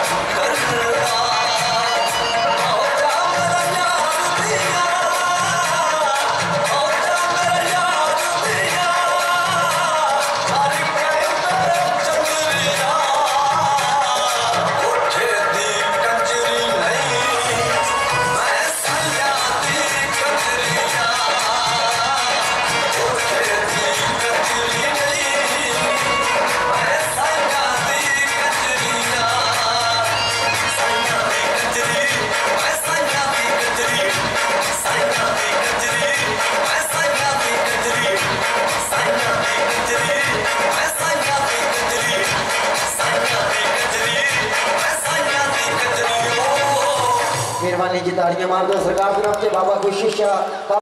Gracias. मेहरबानी की ताड़ियाँ मार दो सरकार तरफ़ से बाबा कोई शिष्य